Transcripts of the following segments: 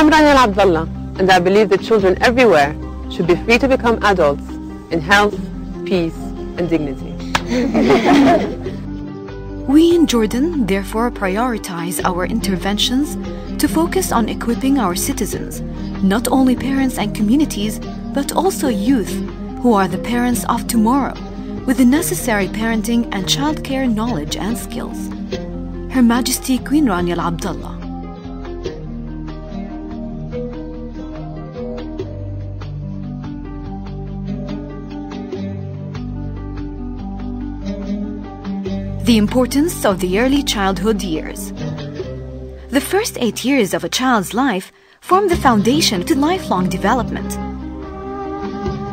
I'm Rania Abdullah, and I believe that children everywhere should be free to become adults in health, peace, and dignity. We in Jordan therefore prioritize our interventions to focus on equipping our citizens, not only parents and communities, but also youth, who are the parents of tomorrow, with the necessary parenting and childcare knowledge and skills. Her Majesty Queen Rania Abdullah. The importance of the early childhood years. The first eight years of a child's life form the foundation to lifelong development.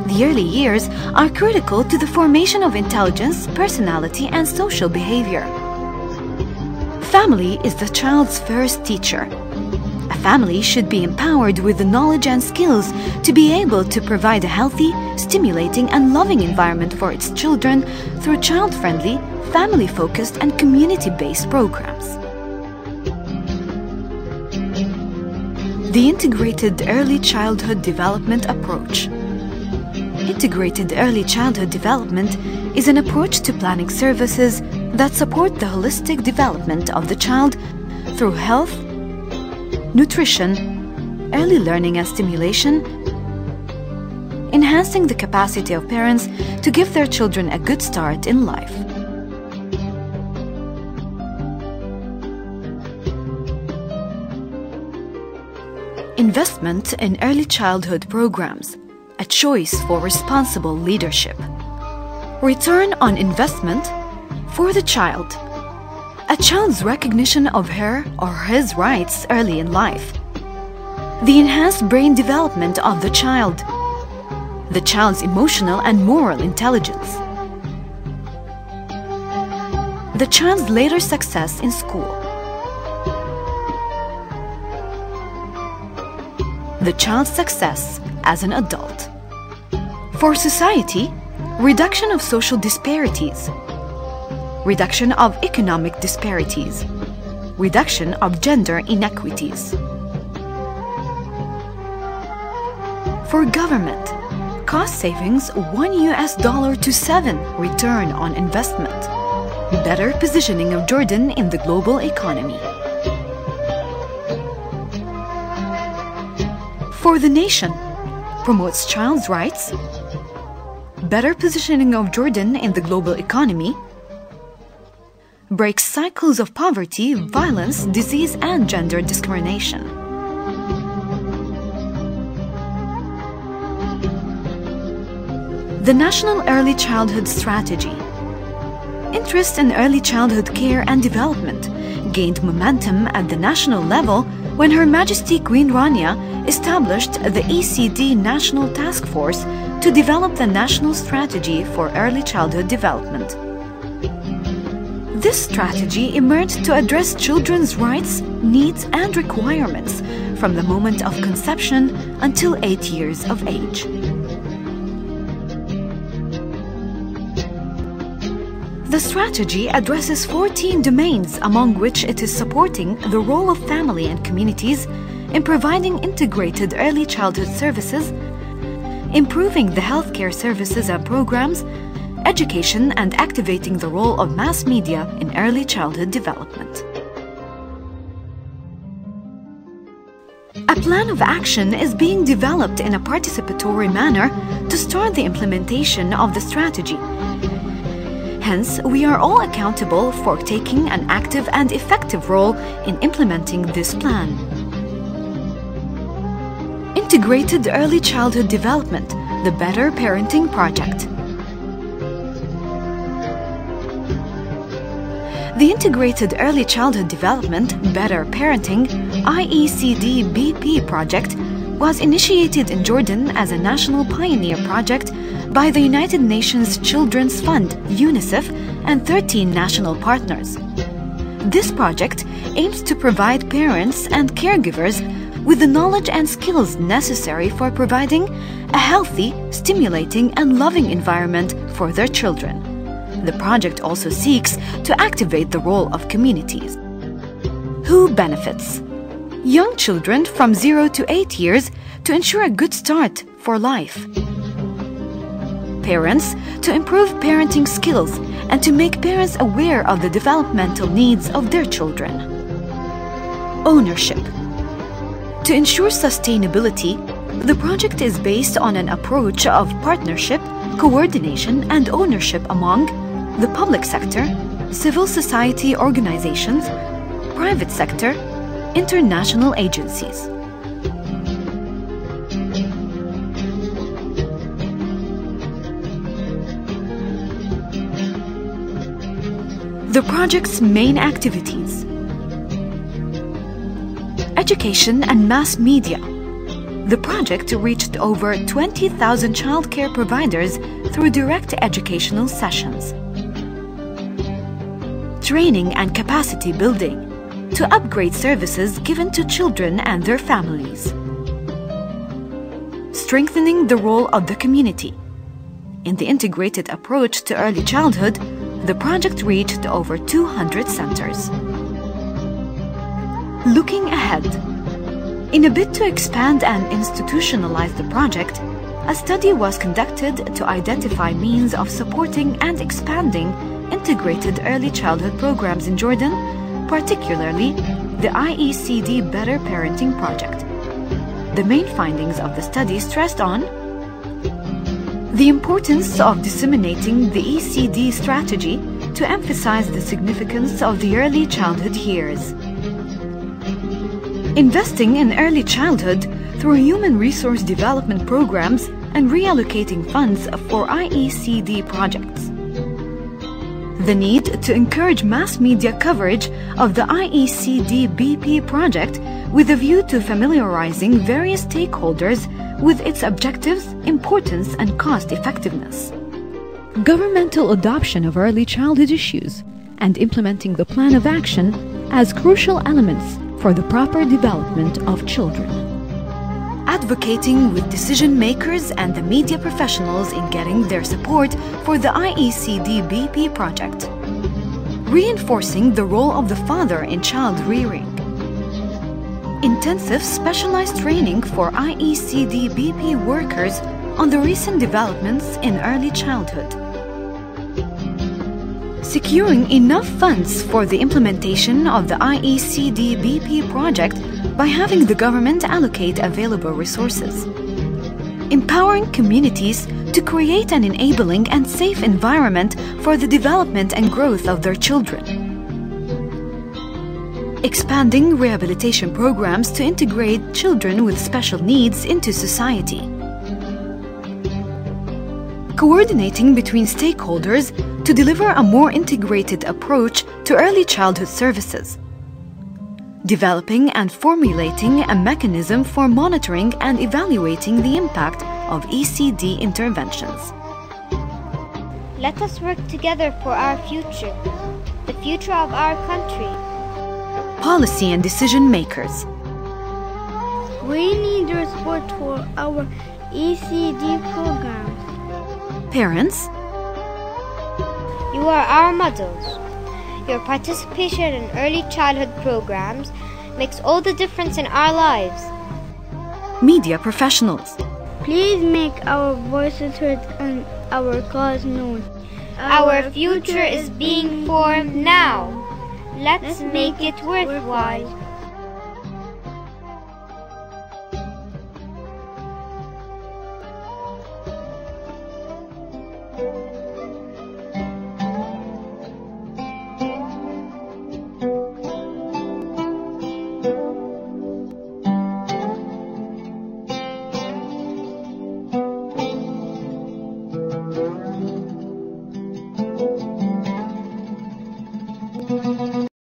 The early years are critical to the formation of intelligence, personality, and social behavior. Family is the child's first teacher. A family should be empowered with the knowledge and skills to be able to provide a healthy, stimulating, and loving environment for its children through child friendly, family focused, and community based programs. The Integrated Early Childhood Development Approach Integrated Early Childhood Development is an approach to planning services that support the holistic development of the child through health, nutrition, early learning and stimulation, enhancing the capacity of parents to give their children a good start in life. Investment in early childhood programs, a choice for responsible leadership. Return on investment for the child. A child's recognition of her or his rights early in life. The enhanced brain development of the child. The child's emotional and moral intelligence. The child's later success in school. The child's success as an adult. For society, reduction of social disparities, reduction of economic disparities, reduction of gender inequities. For government, cost savings 1 US dollar to 7 return on investment. Better positioning of Jordan in the global economy. For the nation, promotes child's rights, better positioning of Jordan in the global economy, breaks cycles of poverty, violence, disease, and gender discrimination. The National Early Childhood Strategy Interest in early childhood care and development gained momentum at the national level when Her Majesty Queen Rania established the ECD National Task Force to develop the national strategy for early childhood development. This strategy emerged to address children's rights, needs, and requirements from the moment of conception until 8 years of age. The strategy addresses 14 domains among which it is supporting the role of family and communities in providing integrated early childhood services, improving the healthcare services and programs, education and activating the role of mass media in early childhood development. A plan of action is being developed in a participatory manner to start the implementation of the strategy Hence, we are all accountable for taking an active and effective role in implementing this plan. Integrated Early Childhood Development, the Better Parenting Project. The Integrated Early Childhood Development Better Parenting IECD BP project was initiated in Jordan as a national pioneer project by the United Nations Children's Fund, UNICEF, and 13 national partners. This project aims to provide parents and caregivers with the knowledge and skills necessary for providing a healthy, stimulating, and loving environment for their children. The project also seeks to activate the role of communities. Who benefits? young children from 0 to 8 years to ensure a good start for life. Parents to improve parenting skills and to make parents aware of the developmental needs of their children. Ownership. To ensure sustainability, the project is based on an approach of partnership, coordination, and ownership among the public sector, civil society organizations, private sector, international agencies. The project's main activities Education and mass media. The project reached over 20,000 childcare providers through direct educational sessions. Training and capacity building to upgrade services given to children and their families. Strengthening the role of the community. In the integrated approach to early childhood, the project reached over 200 centers. Looking ahead, in a bid to expand and institutionalize the project, a study was conducted to identify means of supporting and expanding integrated early childhood programs in Jordan, particularly the IECD Better Parenting Project. The main findings of the study stressed on the importance of disseminating the ECD strategy to emphasize the significance of the early childhood years. Investing in early childhood through human resource development programs and reallocating funds for IECD projects. The need to encourage mass media coverage of the IECD BP project with a view to familiarizing various stakeholders with its objectives, importance, and cost effectiveness. Governmental adoption of early childhood issues and implementing the plan of action as crucial elements for the proper development of children. Advocating with decision makers and the media professionals in getting their support for the IECD BP project. Reinforcing the role of the father in child rearing intensive specialized training for IECD BP workers on the recent developments in early childhood. Securing enough funds for the implementation of the IECD BP project by having the government allocate available resources. Empowering communities to create an enabling and safe environment for the development and growth of their children expanding rehabilitation programs to integrate children with special needs into society, coordinating between stakeholders to deliver a more integrated approach to early childhood services, developing and formulating a mechanism for monitoring and evaluating the impact of ECD interventions. Let us work together for our future, the future of our country policy and decision makers. We need your support for our ECD programs. Parents. You are our models. Your participation in early childhood programs makes all the difference in our lives. Media professionals. Please make our voices heard and our cause known. Our, our future is being formed now. Let's make it worthwhile.